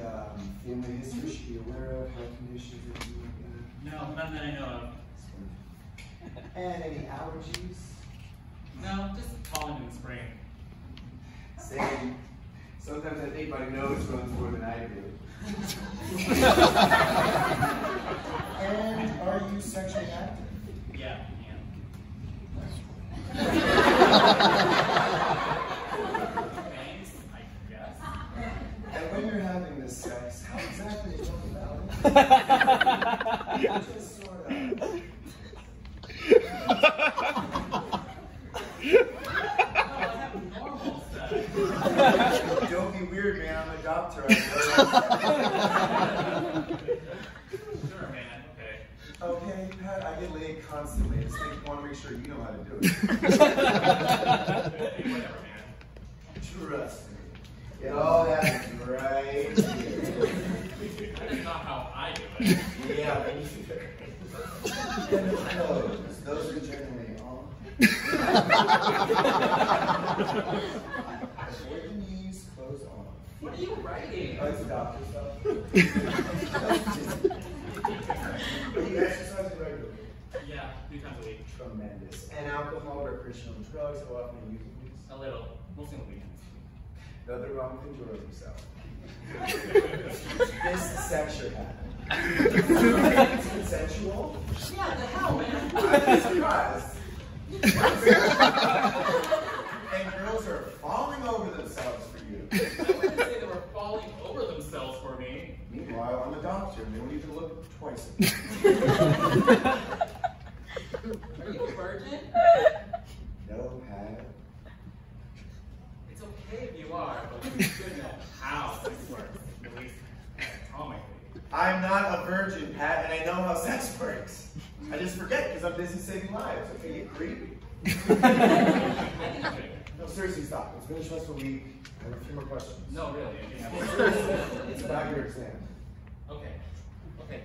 um, family history should be aware of, health conditions, anything like No, none that I know of. And any allergies? No, just pollen in the spring. Same. Sometimes I think my nose runs more than I do. and are you sexually active? Yeah, Thanks, I guess. And when you're having this sex, how exactly is it about it? Just sort of. No, I have normal sex. Don't be weird, man. I'm a doctor. Sure, man, okay. okay, Pat, I get laid constantly. I just want to make sure you know how to do it. Whatever, man. Trust me. Get all that right What are you writing? Oh, you exercise regularly. Yeah, three times a week. Tremendous. And alcohol, recreational drugs, how often you using these? A little. Mostly on the weekends. Nothing wrong with enjoying yourself. this sex you're having. Consensual the hell, man. I'm surprised. And girls are falling over themselves for you. I wouldn't say they were falling over themselves for me. Meanwhile, I'm a doctor and they don't even look twice. Are you a virgin? no, Pat. It's okay if you are, but you should know how this works, at least anatomically. I'm not a virgin, Pat, and I know how sex works. I just forget because I'm busy saving lives. Okay, you creepy. No, seriously, stop. It's been a stressful week. I have a few more questions. No, really. It's about your exam. Okay. Okay.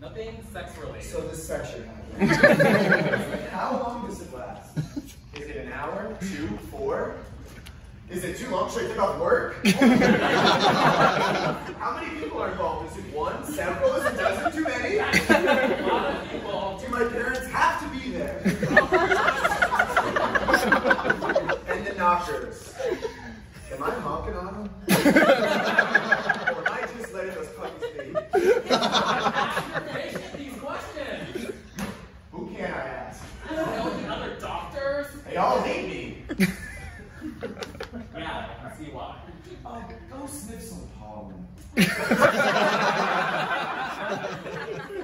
Nothing sex related. So this section. How long does it last? Is it an hour? Two? Four? Is it too long? Should I take off work? How many people are involved? Is it one? Several? Is a dozen too many? a lot of people. Do my parents have to be there? and the. Am I honking on them? or am I just letting those puppies be? Patient these questions. Who can I ask? I don't know the other doctors. They all hate me. Yeah, I can see why. Oh, go sniff some pollen. I'm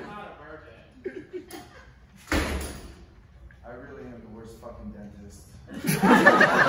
not a virgin. I really am the worst fucking dentist.